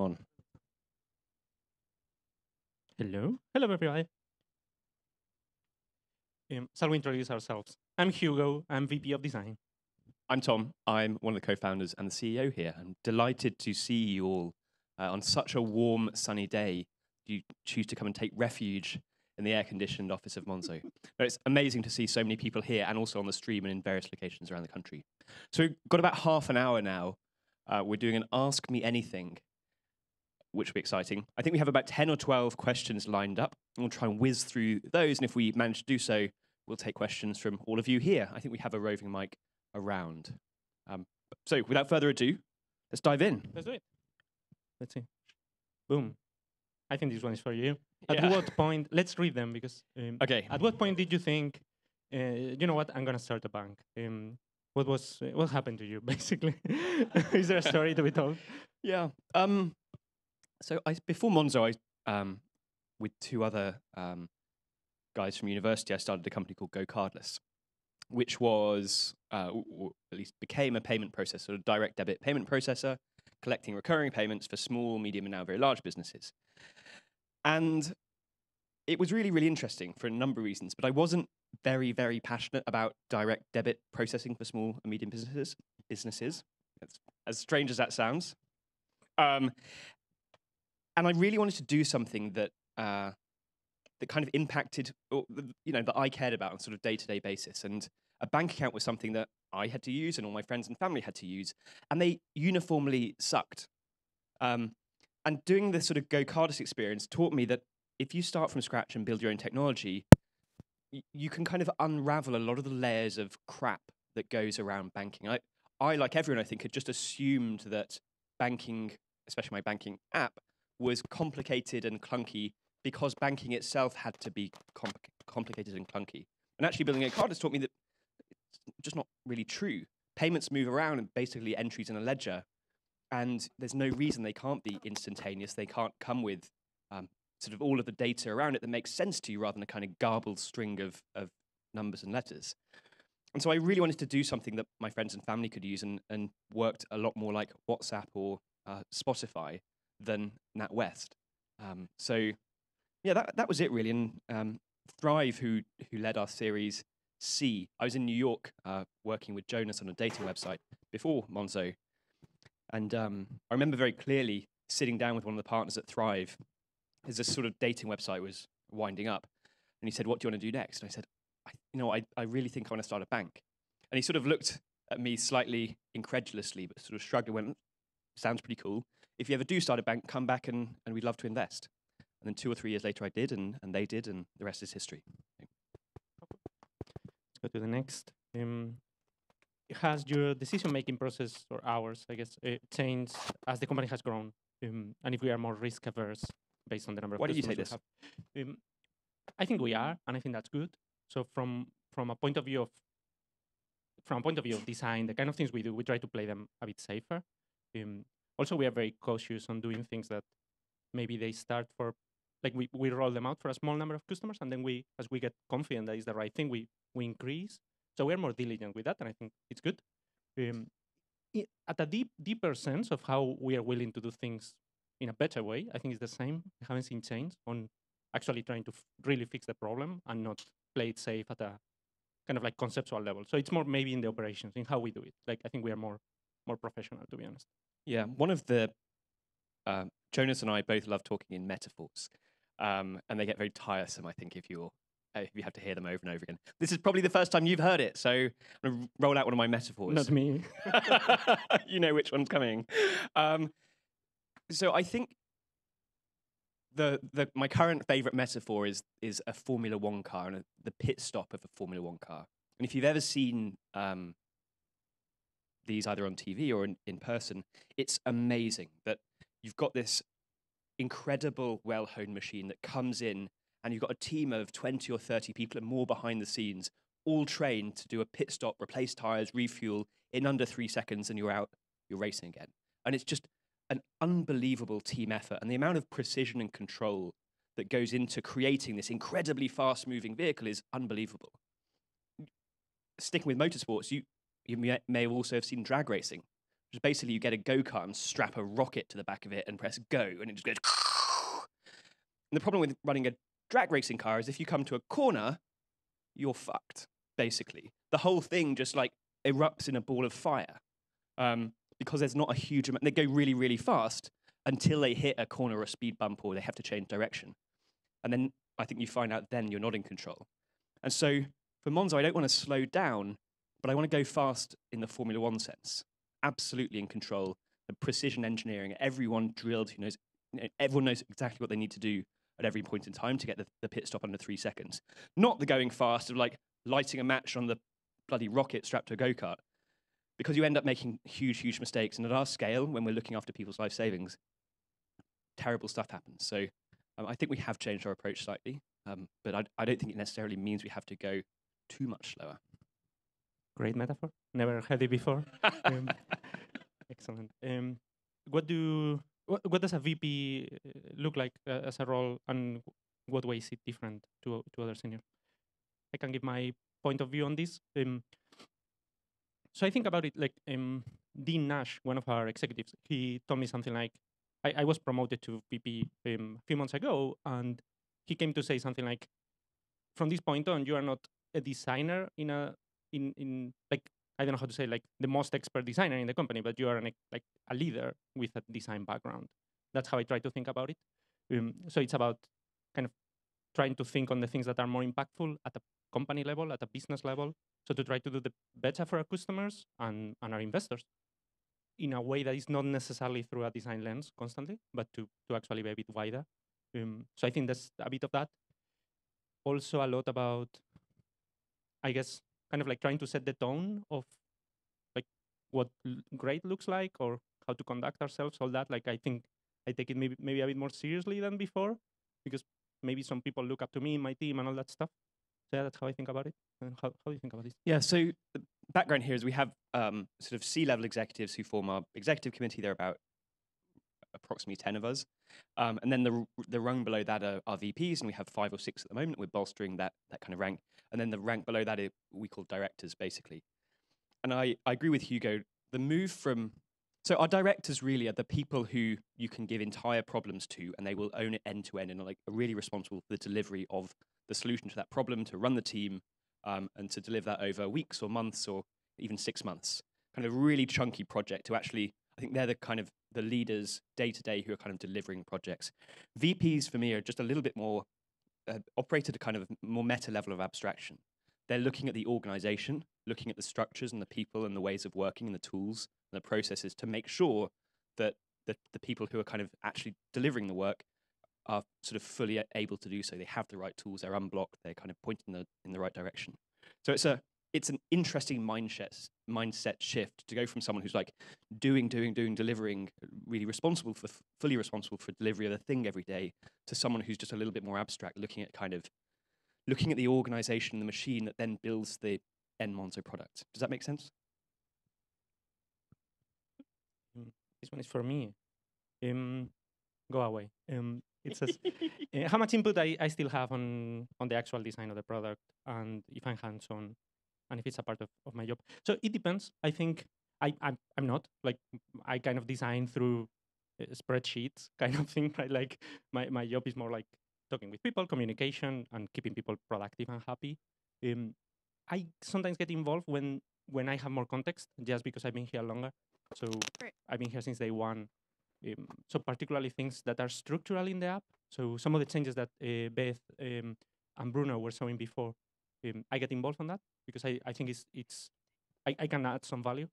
Mon. Hello. Hello, everybody. Um, shall we introduce ourselves? I'm Hugo. I'm VP of Design. I'm Tom. I'm one of the co-founders and the CEO here. I'm delighted to see you all uh, on such a warm, sunny day. You choose to come and take refuge in the air-conditioned office of Monzo. No, it's amazing to see so many people here and also on the stream and in various locations around the country. So we've got about half an hour now. Uh, we're doing an Ask Me Anything, which will be exciting. I think we have about 10 or 12 questions lined up. And we'll try and whiz through those. And if we manage to do so, we'll take questions from all of you here. I think we have a roving mic around. Um, so without further ado, let's dive in. Let's do it. Let's see. Boom. I think this one is for you. At Yeah. what point? Let's read them because. Um, Okay. At what point did you think, uh, you know what? I'm gonna start a bank. Um, what was uh, what happened to you basically? is there a story to be told? Yeah. Um, so I, before Monzo, I, um, with two other um, guys from university, I started a company called GoCardless, which was, uh, at least became a payment processor, a direct debit payment processor, collecting recurring payments for small, medium, and now very large businesses. And it was really, really interesting for a number of reasons, but I wasn't very, very passionate about direct debit processing for small and medium businesses. Businesses, as strange as that sounds. Um, and I really wanted to do something that uh, that kind of impacted, you know, that I cared about on sort of day to day basis. And a bank account was something that I had to use, and all my friends and family had to use, and they uniformly sucked. Um, and doing this sort of GoCardless experience taught me that if you start from scratch and build your own technology, you can kind of unravel a lot of the layers of crap that goes around banking. I, I, like everyone, I think, had just assumed that banking, especially my banking app, was complicated and clunky because banking itself had to be compli- complicated and clunky. And actually, building GoCardless taught me that it's just not really true. Payments move around and basically entries in a ledger, and there's no reason they can't be instantaneous. They can't come with um, sort of all of the data around it that makes sense to you rather than a kind of garbled string of, of numbers and letters. And so I really wanted to do something that my friends and family could use and, and worked a lot more like WhatsApp or uh, Spotify than NatWest. Um, so yeah, that, that was it really. And um, Thrive, who, who led our series C, I was in New York uh, working with Jonas on a dating website before Monzo. And um, I remember very clearly sitting down with one of the partners at Thrive as this sort of dating website was winding up. And he said, What do you want to do next? And I said, I, You know, I, I really think I want to start a bank. And he sort of looked at me slightly incredulously, but sort of shrugged and went, Sounds pretty cool. If you ever do start a bank, come back and, and we'd love to invest. And then two or three years later, I did, and, and they did, and the rest is history. Let's go to the next. Um, has your decision-making process or ours, I guess, uh, changed as the company has grown, um, and if we are more risk-averse based on the number of Why don't you customers we have? Um, I think we are, and I think that's good. So from from a point of view of from a point of view of design, the kind of things we do, we try to play them a bit safer. Um, also, we are very cautious on doing things that maybe they start for like we, we roll them out for a small number of customers and then we as we get confident that is the right thing we we increase. So we're more diligent with that and i think it's good. Um, i- at a deep deeper sense of how we are willing to do things in a better way i think it's the same. I haven't seen change on actually trying to f- really fix the problem and not play it safe at a kind of like conceptual level. So it's more maybe in the operations in how we do it. Like i think we are more more professional to be honest Yeah, one of the um, Jonas and I both love talking in metaphors, um, and they get very tiresome. I think if you're uh, if you have to hear them over and over again. This is probably the first time you've heard it, so I'm gonna roll out one of my metaphors. not me you know which one's coming. Um, so I think the the my current favorite metaphor is is a Formula One car and a, the pit stop of a Formula One car. And if you've ever seen um, these either on TV or in, in person, it's amazing that you've got this incredible well-honed machine that comes in and you've got a team of 20 or 30 people and more behind the scenes all trained to do a pit stop replace tires refuel in under three seconds and you're out you're racing again. And it's just an unbelievable team effort and the amount of precision and control that goes into creating this incredibly fast moving vehicle is unbelievable. Sticking with motorsports you you may, also have seen drag racing which is basically you get a go kart and strap a rocket to the back of it and press go, and it just goes. And the problem with running a drag racing car is if you come to a corner, you're fucked. Basically, the whole thing just like erupts in a ball of fire um, because there's not a huge amount. They go really, really fast until they hit a corner or a speed bump or they have to change direction, and then I think you find out then you're not in control. And so for Monzo, I don't want to slow down, but I want to go fast in the Formula One sense. Absolutely in control. The precision engineering, everyone drilled who knows, everyone knows exactly what they need to do at every point in time to get the, the pit stop under three seconds. Not the going fast of like lighting a match on the bloody rocket strapped to a go kart, because you end up making huge, huge mistakes. And at our scale, when we're looking after people's life savings, terrible stuff happens. So um, I think we have changed our approach slightly, um, but I, I don't think it necessarily means we have to go too much slower. Great metaphor. Never heard it before. um, excellent. Um, what do what, what does a VP uh, look like uh, as a role, and what way is it different to to other seniors? I can give my point of view on this. Um, so I think about it like um, Dean Nash, one of our executives, he told me something like, I, I was promoted to VP um, a few months ago, and he came to say something like, from this point on, you are not a designer in a in in like I don't know how to say like the most expert designer in the company, but you are an, like a leader with a design background. That's how I try to think about it. Um, so it's about kind of trying to think on the things that are more impactful at a company level, at a business level. So to try to do the better for our customers and, and our investors in a way that is not necessarily through a design lens constantly, but to, to actually be a bit wider. Um, so I think there's a bit of that. Also a lot about, I guess, kind of like trying to set the tone of like what great looks like or how to conduct ourselves, all that. Like I think I take it maybe maybe a bit more seriously than before because maybe some people look up to me, and my team, and all that stuff. So yeah, that's how I think about it. And how, how do you think about this? Yeah, so the background here is we have um, sort of C level executives who form our executive committee. There are about approximately 10 of us. Um, and then the, the rung below that are, are VPs, and we have five or six at the moment. We're bolstering that, that kind of rank. And then the rank below that i- we call directors, basically. And I, I agree with Hugo. The move from so our directors really are the people who you can give entire problems to, and they will own it end to end, and are like are really responsible for the delivery of the solution to that problem, to run the team, um, and to deliver that over weeks or months or even six months. Kind of a really chunky project to actually, I think they're the kind of the leaders day to day who are kind of delivering projects. VPs for me are just a little bit more uh, operate at a kind of more meta level of abstraction. They're looking at the organization, looking at the structures and the people and the ways of working and the tools and the processes to make sure that the, the people who are kind of actually delivering the work are sort of fully able to do so. They have the right tools, they're unblocked, they're kind of pointing the, in the right direction. So it's a it's an interesting mindset mindset shift to go from someone who's like doing, doing, doing, delivering, really responsible for fully responsible for delivery of the thing every day, to someone who's just a little bit more abstract, looking at kind of looking at the organization, the machine that then builds the end Monzo product. Does that make sense? This one is for me. Um, go away. Um, it says uh, how much input I, I still have on on the actual design of the product and if I'm hands on and if it's a part of, of my job. So it depends. I think I I'm, I'm not like I kind of design through uh, spreadsheets kind of thing. Right? Like my my job is more like talking with people, communication, and keeping people productive and happy. Um, I sometimes get involved when when I have more context, just because I've been here longer. So Great. I've been here since day one. Um, so particularly things that are structural in the app. So some of the changes that uh, Beth um, and Bruno were showing before, um, I get involved on that because I, I think it's it's I, I can add some value.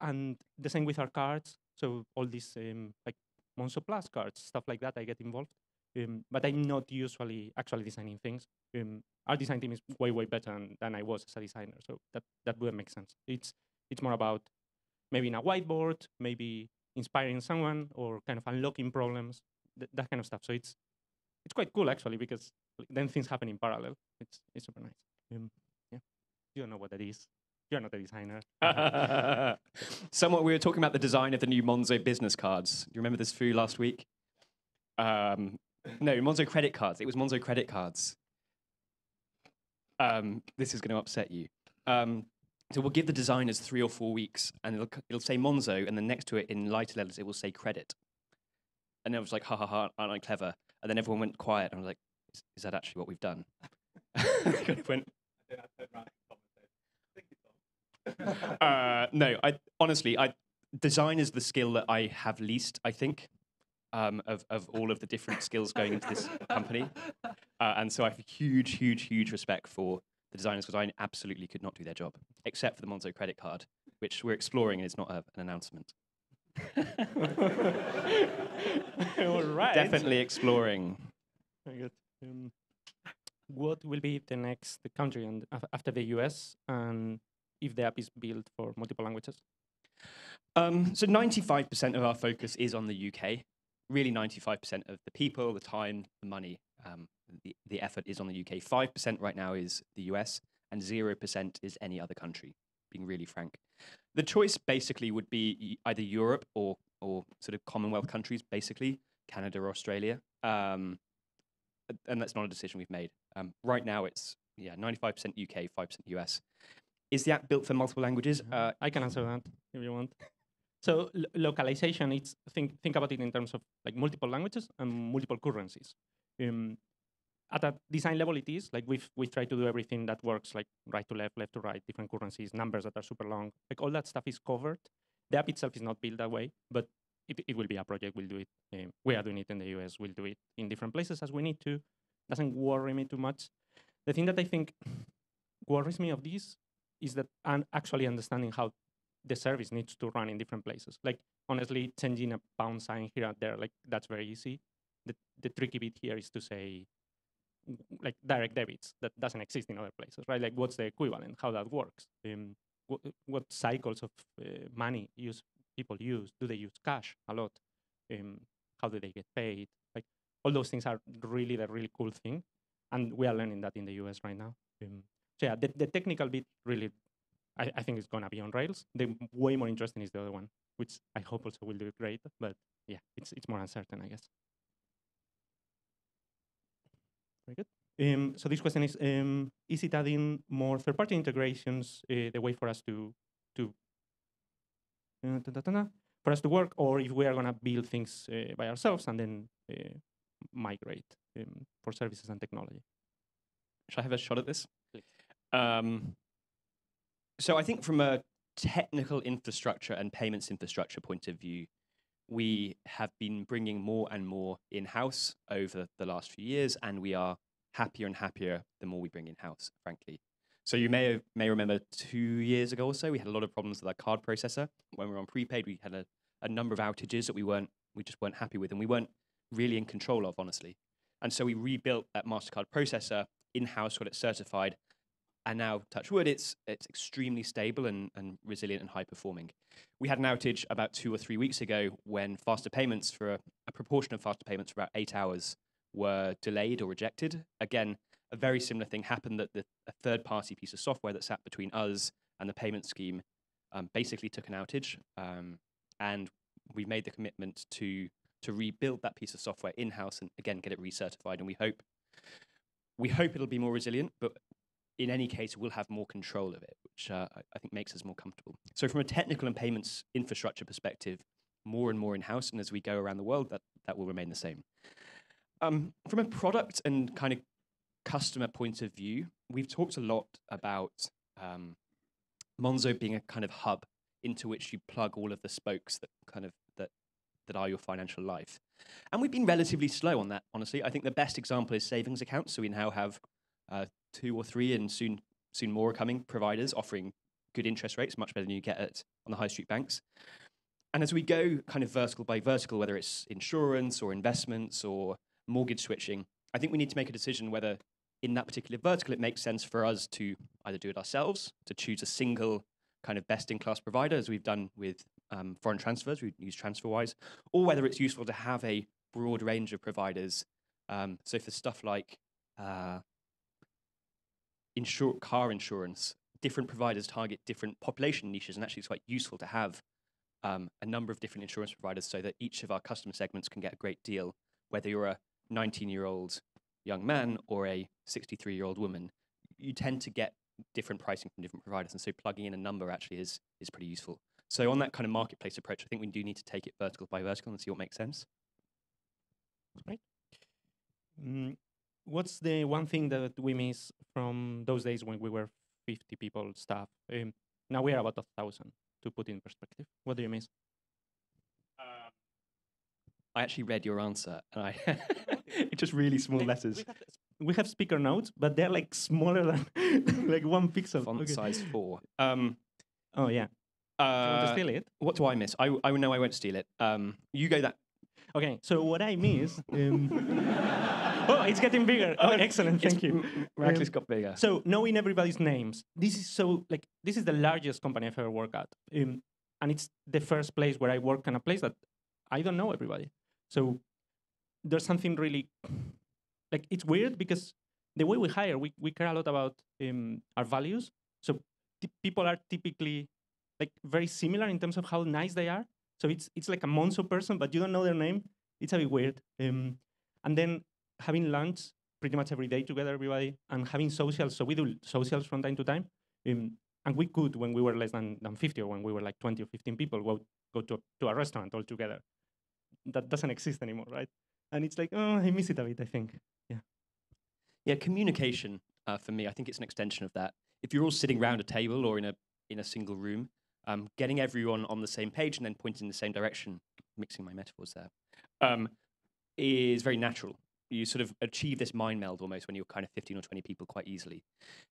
And the same with our cards. So all these um, like Monzo Plus cards, stuff like that, I get involved. Um, but I'm not usually actually designing things. Um, our design team is way way better than, than I was as a designer, so that that wouldn't make sense. It's it's more about maybe in a whiteboard, maybe inspiring someone, or kind of unlocking problems, th- that kind of stuff. So it's it's quite cool actually because then things happen in parallel. It's it's super nice. Um, you don't know what that is. You're not a designer. Somewhat, we were talking about the design of the new Monzo business cards. Do you remember this Fu last week? Um, no, Monzo credit cards. It was Monzo credit cards. Um, this is going to upset you. Um, So we'll give the designers three or four weeks, and it'll it'll say Monzo, and then next to it in lighter letters it will say credit. And then I was like, ha ha ha, aren't I clever? And then everyone went quiet, and I was like, is, is that actually what we've done? Kind of went, uh, no, I honestly, I design is the skill that I have least. I think um, of of all of the different skills going into this company, uh, and so I have huge, huge, huge respect for the designers because I absolutely could not do their job, except for the Monzo credit card, which we're exploring and it's not a, an announcement. All right. Definitely exploring. Very good. Um, what will be the next country and after the US, and if the app is built for multiple languages? Um, so 95% of our focus is on the UK. Really, 95% of the people, the time, the money, um, the, the effort is on the UK. 5% right now is the US, and 0% is any other country, being really frank. The choice basically would be either Europe or, or sort of Commonwealth countries, basically, Canada or Australia. Um, and that's not a decision we've made. Um, right now, it's yeah, 95% UK, 5% US. Is the app built for multiple languages? Uh, I can answer that if you want. So lo- localization, it's think think about it in terms of like multiple languages and multiple currencies. Um, at a design level, it is like we've we try to do everything that works, like right to left, left to right, different currencies, numbers that are super long. Like all that stuff is covered. The app itself is not built that way, but it, it will be a project. We'll do it. Um, we are doing it in the US. We'll do it in different places as we need to. Doesn't worry me too much. The thing that I think worries me of this is that un- actually understanding how the service needs to run in different places. Like honestly, changing a pound sign here and there, like that's very easy. The the tricky bit here is to say like direct debits that doesn't exist in other places, right? Like what's the equivalent? How that works? Um, what, what cycles of uh, money use people use? Do they use cash a lot? Um, how do they get paid? Like all those things are really the really cool thing, and we are learning that in the US right now. Um, so yeah, the, the technical bit really, I, I think is gonna be on Rails. The way more interesting is the other one, which I hope also will do great. But yeah, it's it's more uncertain, I guess. Very good. Um, so this question is: um, Is it adding more third-party integrations uh, the way for us to to uh, ta- ta- ta- ta, for us to work, or if we are gonna build things uh, by ourselves and then uh, migrate um, for services and technology? Should I have a shot at this? Um, so I think from a technical infrastructure and payments infrastructure point of view, we have been bringing more and more in-house over the last few years, and we are happier and happier the more we bring in-house, frankly. So you may may remember two years ago or so, we had a lot of problems with our card processor. When we were on prepaid, we had a, a number of outages that we weren't we just weren't happy with, and we weren't really in control of, honestly. And so we rebuilt that Mastercard processor in-house, got it certified, and now, touch wood, it's it's extremely stable and, and resilient and high performing. We had an outage about two or three weeks ago when faster payments for a, a proportion of faster payments for about eight hours were delayed or rejected. Again, a very similar thing happened that the, a third party piece of software that sat between us and the payment scheme um, basically took an outage. Um, and we made the commitment to to rebuild that piece of software in house and again get it recertified. And we hope we hope it'll be more resilient, but in any case, we'll have more control of it, which uh, I- think makes us more comfortable. So, from a technical and payments infrastructure perspective, more and more in house, and as we go around the world, that, that will remain the same. Um, from a product and kind of customer point of view, we've talked a lot about um, Monzo being a kind of hub into which you plug all of the spokes that kind of that that are your financial life. And we've been relatively slow on that, honestly. I think the best example is savings accounts. So we now have uh, two or three, and soon soon more are coming providers offering good interest rates, much better than you get at on the high street banks. And as we go kind of vertical by vertical, whether it's insurance or investments or mortgage switching, I think we need to make a decision whether in that particular vertical it makes sense for us to either do it ourselves, to choose a single kind of best in class provider, as we've done with um, foreign transfers, we use TransferWise, or whether it's useful to have a broad range of providers. Um, so for stuff like uh, insure car insurance, different providers target different population niches, and actually it's quite useful to have um, a number of different insurance providers so that each of our customer segments can get a great deal, whether you're a 19 year old young man or a 63 year old woman. You tend to get different pricing from different providers, and so plugging in a number actually is is pretty useful. So on that kind of marketplace approach, I think we do need to take it vertical by vertical and see what makes sense. Right. Mm, what's the one thing that we miss from those days when we were 50 people staff? Um, now we are about a thousand. To put in perspective, what do you miss? I actually read your answer, and I it's just really small letters, We have, we have speaker notes, but they're like smaller than like one pixel. font Okay. size four. Um, Oh yeah. Do you want to uh, steal it? what do I miss? I I know I won't steal it. Um, you go that. Okay. So what I miss. Um, oh, it's getting bigger. Oh, excellent. Thank you. miraculously got bigger. So knowing everybody's names, this is so like this is the largest company I've ever worked at, um, and it's the first place where I work in a place that I don't know everybody. So there's something really like it's weird because the way we hire, we, we care a lot about um, our values. So t- people are typically like very similar in terms of how nice they are. So it's it's like a Monzo person, but you don't know their name. It's a bit weird. Um, and then having lunch pretty much every day together, everybody, and having socials. So we do socials from time to time. Um, and we could, when we were less than, than 50 or when we were like 20 or 15 people, go, go to, to a restaurant all together. That doesn't exist anymore, right? And it's like, oh, I miss it a bit, I think. Yeah, Yeah, communication uh, for me, I think it's an extension of that. If you're all sitting around a table or in a in a single room, um, getting everyone on the same page and then pointing in the same direction, mixing my metaphors there, um, is very natural. You sort of achieve this mind meld almost when you're kind of 15 or 20 people quite easily.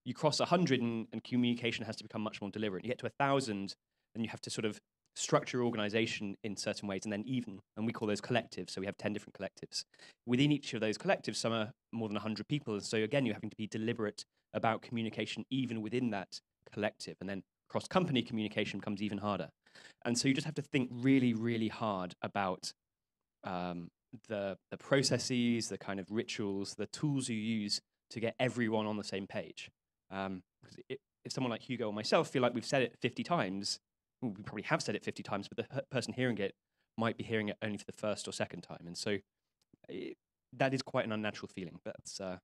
You cross 100 and, and communication has to become much more deliberate. You get to 1,000 and you have to sort of structure organization in certain ways and then even, and we call those collectives. So we have 10 different collectives. Within each of those collectives, some are more than 100 people. And so again, you're having to be deliberate about communication even within that collective. And then cross company communication becomes even harder. And so you just have to think really, really hard about um, the, the processes, the kind of rituals, the tools you use to get everyone on the same page. Um, 'cause i if someone like Hugo or myself feel like we've said it 50 times, well, we probably have said it 50 times, but the person hearing it might be hearing it only for the first or second time. And so it, that is quite an unnatural feeling. That's uh,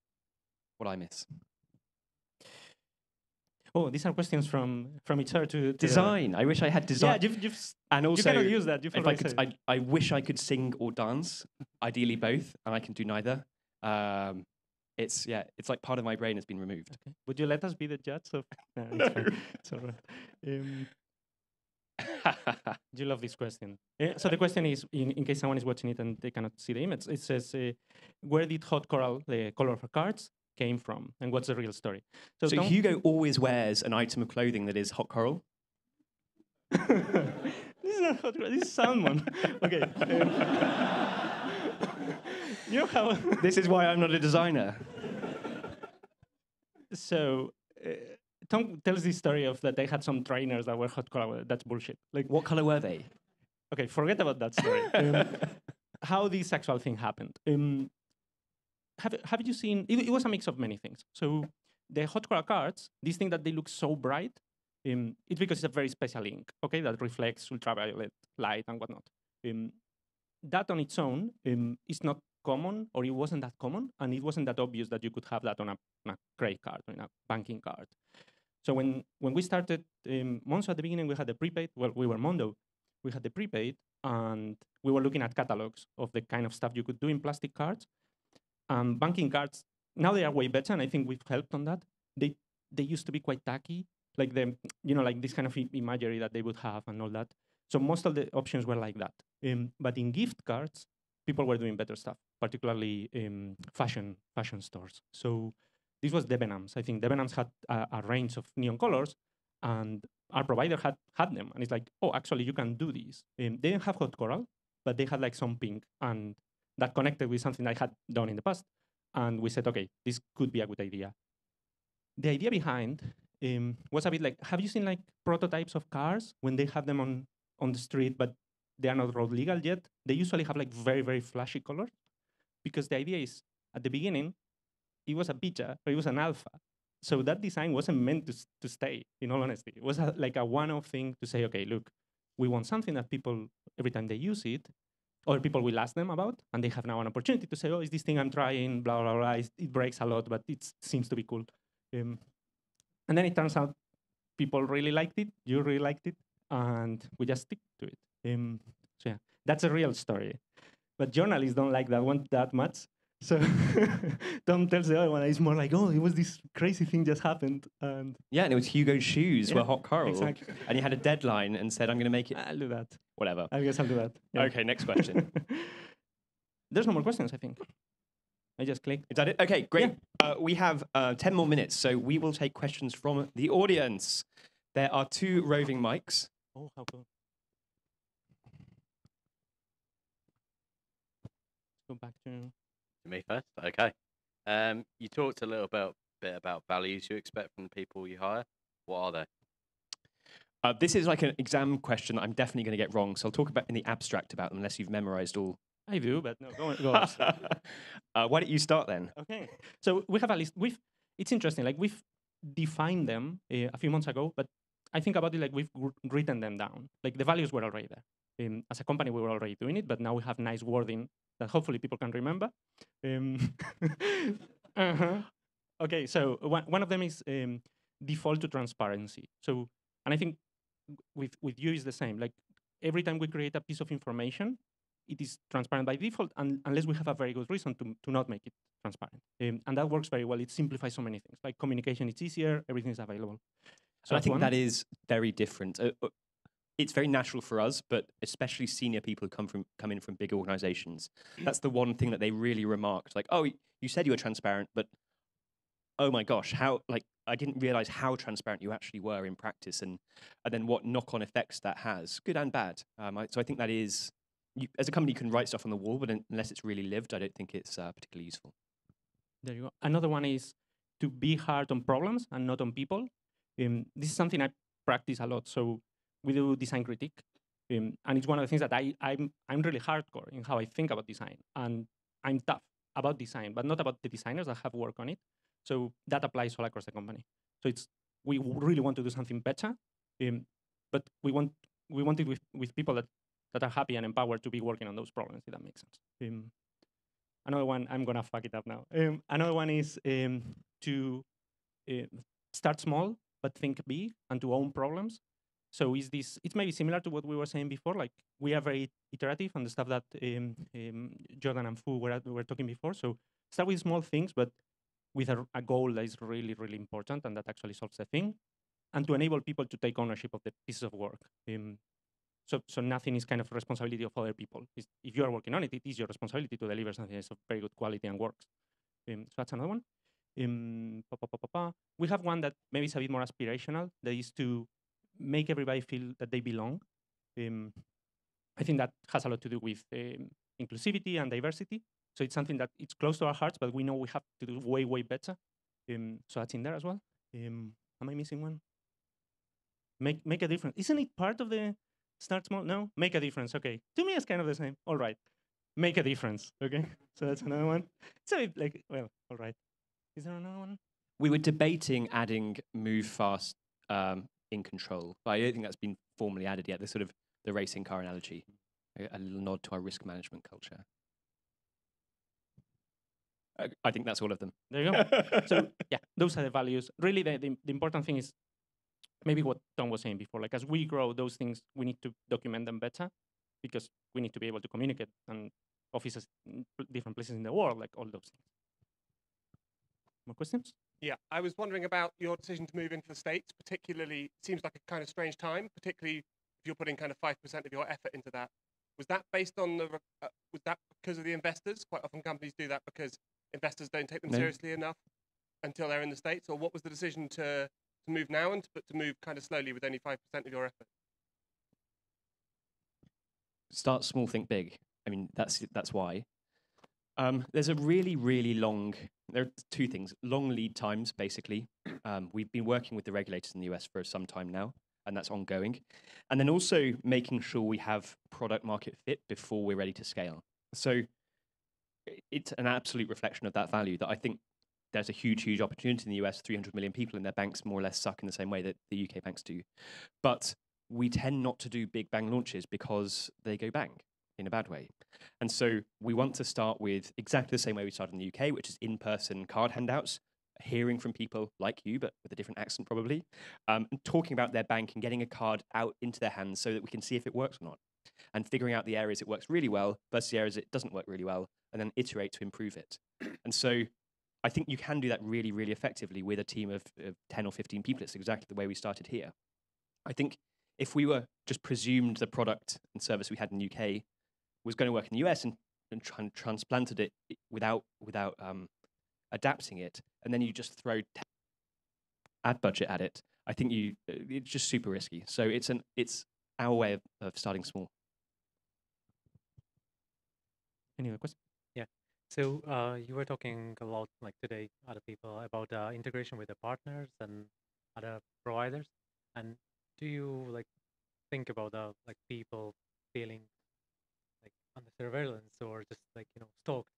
what I miss. Oh, these are questions from from HR to, to the- Design. I wish I had design. Yeah, you've, you've, and you cannot use that. You've if I could. I, I wish I could sing or dance. Ideally, both, and I can do neither. Um, it's yeah, it's like part of my brain has been removed. Okay. Would you let us be the judge of? No, it's. It's all right. Um, do you love this question? Uh, so the question is, in, in case someone is watching it and they cannot see the image, it says, uh, "Where did hot coral, the color of our cards, came from, and what's the real story?" so don't- Hugo always wears an item of clothing that is hot coral. this is not hot coral. This is salmon. okay. um, you know how? this is why I'm not a designer. so. Uh, Tom tells this story of that they had some trainers that were hot coral. That's bullshit. Like What color were they? Okay, forget about that story. Um, how this actual thing happened. Um, have, have you seen? It, it was a mix of many things. So the hot coral cards, this thing that they look so bright, um, it's because it's a very special ink, okay, that reflects ultraviolet light and whatnot. Um, that on its own um, is not common, or it wasn't that common, and it wasn't that obvious that you could have that on a, on a credit card or in a banking card. So when when we started um, Monzo at the beginning, we had the prepaid. Well, we were Mondo, we had the prepaid and we were looking at catalogs of the kind of stuff you could do in plastic cards. Um, banking cards, now they are way better, and I think we've helped on that. They they used to be quite tacky, like the you know like this kind of imagery that they would have and all that. So most of the options were like that. Um, but in gift cards, people were doing better stuff, particularly um, fashion fashion stores. So this was Debenhams. I think Debenhams had a, a range of neon colors, and our provider had had them, and it's like, oh, actually, you can do this. Um, they didn't have hot coral, but they had like some pink, and that connected with something I had done in the past. And we said, okay, this could be a good idea. The idea behind um, was a bit like, have you seen like prototypes of cars when they have them on on the street, but they are not road legal yet? They usually have like very very flashy colors, because the idea is at the beginning, it was a beta or it was an alpha, so that design wasn't meant to, to stay in all honesty it was a, like a one-off thing to say okay look we want something that people every time they use it or people will ask them about and they have now an opportunity to say oh is this thing i'm trying blah blah blah it, it breaks a lot but it seems to be cool um, and then it turns out people really liked it, you really liked it, and we just stick to it. Um, so yeah, that's a real story. But journalists don't like that one that much. So Tom tells the other one, it's more like, oh, it was this crazy thing just happened. And Yeah, and it was Hugo's shoes Yeah, were hot coral. exactly. And he had a deadline and said, I'm going to make it. I'll do that. Whatever. I guess I'll do that. Yeah. Okay, next question. There's no more questions, I think. I just clicked. Is that it? Okay, great. Uh, we have uh, 10 more minutes, so we will take questions from the audience. There are two roving mics. Oh, how cool. Let's go back to. To me first. Okay. Um, you talked a little bit, bit about values you expect from the people you hire. What are they? Uh, this is like an exam question that I'm definitely going to get wrong, so I'll talk about in the abstract about them unless you've memorized all. I do, but no, go on. Go on. uh, why don't you start then? okay. So we have a list. We've. It's interesting. Like we've defined them uh, a few months ago, but I think about it like we've written them down. Like the values were already there. Um, as a company, we were already doing it, but now we have nice wording that hopefully people can remember. Um, uh-huh. Okay, so one, one of them is um, default to transparency. So, and I think with with you is the same. Like every time we create a piece of information, it is transparent by default, and unless we have a very good reason to, to not make it transparent. Um, and that works very well. It simplifies so many things. Like communication, it's easier. Everything is available. So I think one. that is very different. Uh, uh, it's very natural for us, but especially senior people who come from come in from big organizations. That's the one thing that they really remarked. Like, oh, you said you were transparent, but oh my gosh, how like I didn't realize how transparent you actually were in practice, and and then what knock-on effects that has, good and bad. Um, I, so I think that is, you, as a company, you can write stuff on the wall, but unless it's really lived, I don't think it's uh, particularly useful. There you go. Another one is to be hard on problems and not on people. Um, this is something I practice a lot. So we do design critique, um, and it's one of the things that I I'm I'm really hardcore in how I think about design, and I'm tough about design, but not about the designers that have worked on it. So that applies all across the company. So it's we really want to do something better, um, but we want we want it with, with people that, that are happy and empowered to be working on those problems. If that makes sense. Um, another one i'm gonna fuck it up now um, another one is um, to uh, start small but think big and to own problems so is this it's maybe similar to what we were saying before like we are very iterative on the stuff that um, um, jordan and fu were, were talking before so start with small things but with a, a goal that is really really important and that actually solves the thing and to enable people to take ownership of the pieces of work um, so, so nothing is kind of responsibility of other people. It's, if you are working on it, it is your responsibility to deliver something that's of very good quality and works. Um, so that's another one. Um, pa, pa, pa, pa, pa. We have one that maybe is a bit more aspirational. That is to make everybody feel that they belong. Um, I think that has a lot to do with um, inclusivity and diversity. So it's something that it's close to our hearts, but we know we have to do way, way better. Um, so that's in there as well. Um, am I missing one? Make make a difference. Isn't it part of the start small? No, make a difference. Okay, to me it's kind of the same. All right, make a difference. Okay, so that's another one. So like, well, all right. Is there another one? We were debating adding move fast um, in control, but I don't think that's been formally added yet. The sort of the racing car analogy, a, a little nod to our risk management culture. I, I think that's all of them. There you go. so yeah, those are the values. Really, the, the, the important thing is maybe what Tom was saying before. Like as we grow, those things we need to document them better because we need to be able to communicate and offices in different places in the world, like all those things. More questions? Yeah, I was wondering about your decision to move into the States, particularly, seems like a kind of strange time, particularly if you're putting kind of 5% of your effort into that. Was that based on the, uh, was that because of the investors? Quite often companies do that because investors don't take them No. seriously enough until they're in the States. Or what was the decision to, to move now and to, but to move kind of slowly with only 5% of your effort? Start small, think big. I mean, that's that's why. Um, there's a really, really long. There are two things: long lead times, basically. Um, we've been working with the regulators in the US for some time now, and that's ongoing. And then also making sure we have product market fit before we're ready to scale. So it's an absolute reflection of that value that I think there's a huge, huge opportunity in the US. 300 million people, and their banks more or less suck in the same way that the UK banks do. But we tend not to do big bang launches because they go bang in a bad way. And so we want to start with exactly the same way we started in the UK, which is in person card handouts, hearing from people like you, but with a different accent probably, um, and talking about their bank and getting a card out into their hands so that we can see if it works or not, and figuring out the areas it works really well versus the areas it doesn't work really well, and then iterate to improve it. and so I think you can do that really, really effectively with a team of, of 10 or 15 people. It's exactly the way we started here. I think if we were just presumed the product and service we had in the UK was going to work in the US and, and try and transplanted it without without um, adapting it, and then you just throw t- ad budget at it, I think you uh, it's just super risky. So it's an it's our way of, of starting small. Any other questions? Yeah. So uh, you were talking a lot, like today, other people about uh, integration with the partners and other providers. And do you like think about the like people feeling under surveillance or just like you know stalked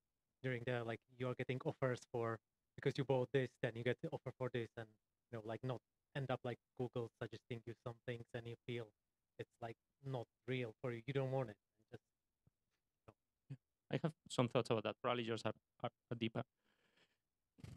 during the like you're getting offers for because you bought this, then you get the offer for this, and you know like not end up like Google suggesting you some things, and you feel it's like not real for you. You don't want it. Just I have some thoughts about that. Probably yours are, are, are deeper.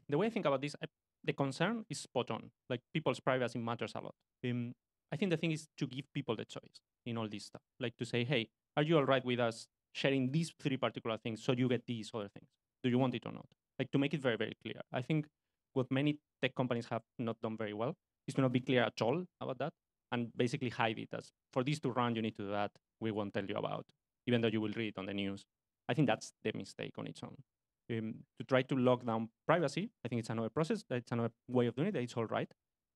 The way I think about this, I, the concern is spot on. Like people's privacy matters a lot. Um, I think the thing is to give people the choice in all this stuff. Like to say, hey, are you all right with us sharing these three particular things so you get these other things? Do you want it or not? Like to make it very, very clear. I think what many tech companies have not done very well is to not be clear at all about that and basically hide it as for this to run, you need to do that. We won't tell you about, even though you will read it on the news. I think that's the mistake on its own. Um, to try to lock down privacy, I think it's another process. It's another way of doing it. It's all right,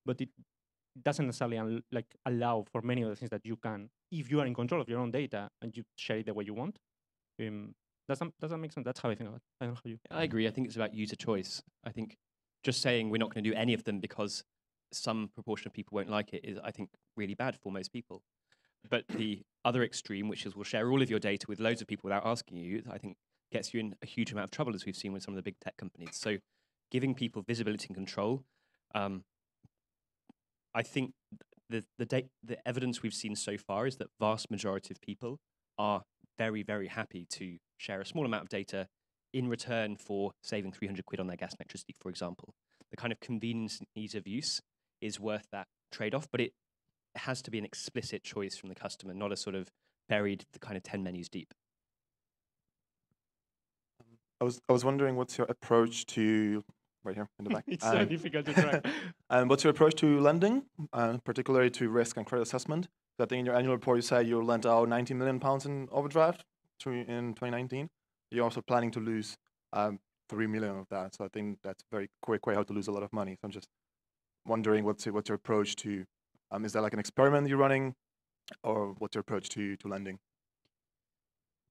but it doesn't necessarily al- like allow for many of the things that you can if you are in control of your own data and you share it the way you want. Um, does that does that make sense? That's how I think about it. I don't know how you. I agree. I think it's about user choice. I think just saying we're not going to do any of them because some proportion of people won't like it is, I think, really bad for most people. But the other extreme, which is we'll share all of your data with loads of people without asking you, I think gets you in a huge amount of trouble, as we've seen with some of the big tech companies. So giving people visibility and control, um, I think the the, the evidence we've seen so far is that vast majority of people are very, very happy to share a small amount of data in return for saving 300 quid on their gas and electricity, for example. The kind of convenience and ease of use is worth that trade off, but it has to be an explicit choice from the customer, not a sort of buried the kind of 10 menus deep. I was I was wondering what's your approach to right here in the back. it's so Um, difficult to track. and what's your approach to lending, uh, particularly to risk and credit assessment? I think in your annual report you said you lent out 90 million pounds in overdraft in 2019. You're also planning to lose um, three million of that. So I think that's very quick way how to lose a lot of money. So I'm just wondering what's what's your approach to um, is that like an experiment you're running, or what's your approach to to lending?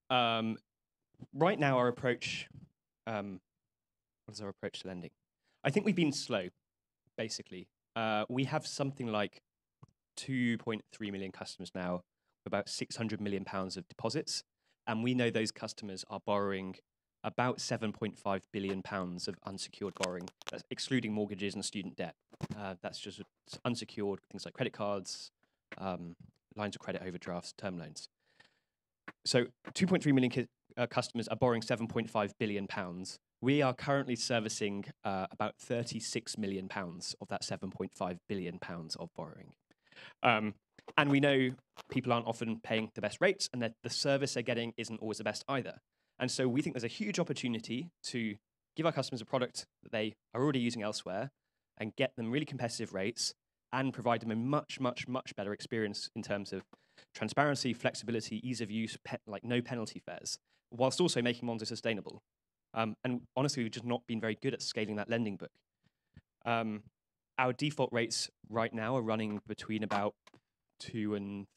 Um, right now, our approach, um, what is our approach to lending? I think we've been slow, basically. Uh, we have something like 2.3 million customers now, about 600 million pounds of deposits, and we know those customers are borrowing about 7.5 billion pounds of unsecured borrowing, that's excluding mortgages and student debt. Uh, that's just unsecured things like credit cards, um, lines of credit, overdrafts, term loans. So 2.3 million uh, customers are borrowing 7.5 billion pounds. We are currently servicing uh, about 36 million pounds of that 7.5 billion pounds of borrowing. Um, and we know people aren't often paying the best rates, and that the service they're getting isn't always the best either. And so we think there's a huge opportunity to give our customers a product that they are already using elsewhere and get them really competitive rates and provide them a much, much, much better experience in terms of transparency, flexibility, ease of use, pe- like no penalty fares, whilst also making Monzo sustainable. Um, and honestly, we've just not been very good at scaling that lending book. Um, our default rates right now are running between about two and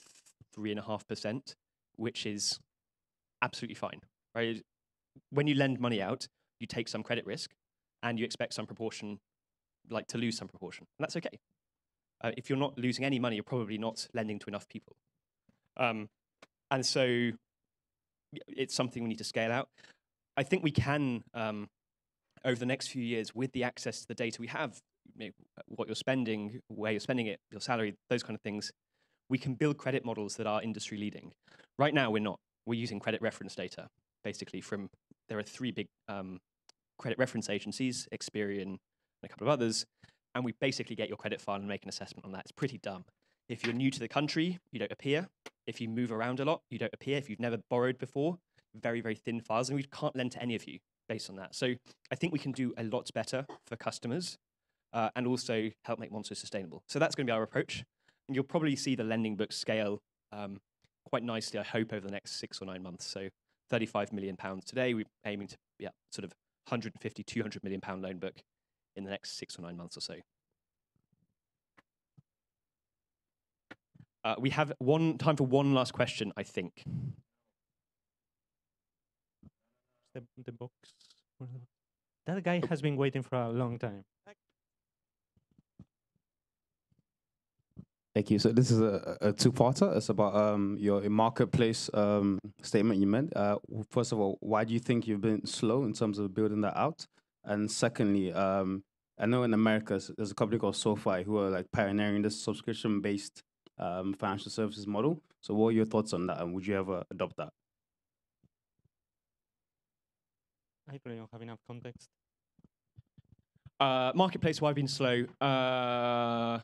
three and a half percent, which is absolutely fine. Right? When you lend money out, you take some credit risk, and you expect some proportion, like to lose some proportion, and that's okay. Uh, if you're not losing any money, you're probably not lending to enough people. Um, and so it's something we need to scale out. I think we can, um, over the next few years, with the access to the data we have, what you're spending, where you're spending it, your salary, those kind of things, we can build credit models that are industry leading. Right now, we're not. We're using credit reference data, basically, from there are three big um, credit reference agencies Experian, and a couple of others, and we basically get your credit file and make an assessment on that. It's pretty dumb. If you're new to the country, you don't appear. If you move around a lot, you don't appear. If you've never borrowed before, very, very thin files, and we can't lend to any of you based on that. So I think we can do a lot better for customers uh, and also help make Monzo sustainable. So that's going to be our approach. And you'll probably see the lending book scale um, quite nicely, I hope, over the next six or nine months. So 35 million pounds today. We're aiming to, be yeah, sort of 150, 200 million pound loan book in the next six or nine months or so. Uh, we have one time for one last question, I think. The, the box. the box? That guy has been waiting for a long time. Thank you. So this is a, a two-parter. It's about um, your marketplace um, statement you made. Uh, first of all, why do you think you've been slow in terms of building that out? And secondly, um, I know in America there's a company called SoFi who are like pioneering this subscription-based um, financial services model. So what are your thoughts on that, and would you ever adopt that? I probably don't have enough context. Uh, marketplace, why I've been slow? Uh,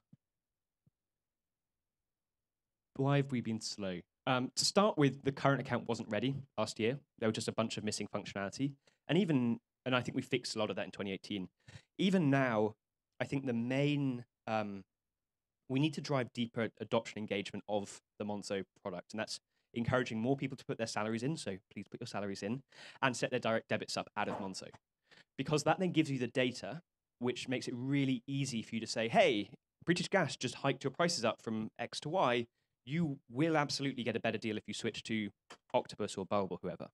why have we been slow? Um, to start with, the current account wasn't ready last year. There were just a bunch of missing functionality, and even and I think we fixed a lot of that in 2018. Even now, I think the main um, we need to drive deeper adoption engagement of the Monzo product, and that's encouraging more people to put their salaries in. So please put your salaries in and set their direct debits up out of Monzo, because that then gives you the data, which makes it really easy for you to say, "Hey, British Gas just hiked your prices up from X to Y." You will absolutely get a better deal if you switch to Octopus or Bulb or whoever.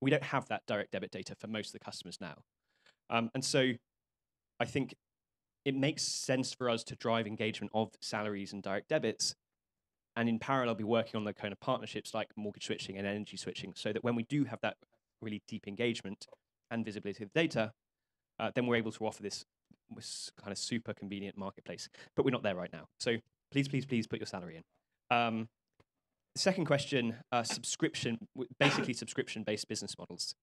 We don't have that direct debit data for most of the customers now, um, and so I think it makes sense for us to drive engagement of salaries and direct debits. And in parallel be working on the kind of partnerships like mortgage switching and energy switching so that when we do have that really deep engagement and visibility of the data uh, then we're able to offer this, this kind of super convenient marketplace. But we're not there right now. So please please please put your salary in um, second question uh, subscription basically subscription based business models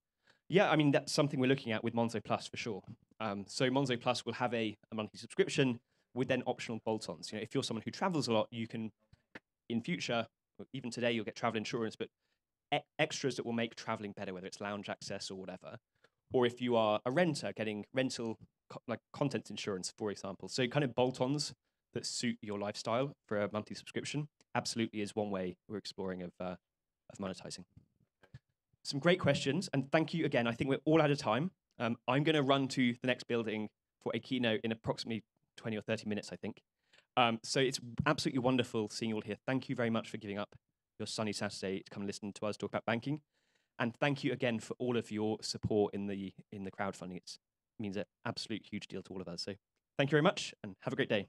yeah, I mean that's something we're looking at with Monzo Plus for sure. Um, so Monzo Plus will have a, a monthly subscription with then optional bolt-ons. You know, if you're someone who travels a lot, you can, in future, even today, you'll get travel insurance, but e- extras that will make traveling better, whether it's lounge access or whatever. Or if you are a renter, getting rental co- like content insurance, for example. So kind of bolt-ons that suit your lifestyle for a monthly subscription absolutely is one way we're exploring of uh, of monetizing some great questions, and thank you again. I think we're all out of time. Um, I'm going to run to the next building for a keynote in approximately 20 or 30 minutes, I think. Um, so it's absolutely wonderful seeing you all here. Thank you very much for giving up your sunny Saturday to come listen to us talk about banking, and thank you again for all of your support in the in the crowdfunding. It's, it means an absolute huge deal to all of us. So thank you very much, and have a great day.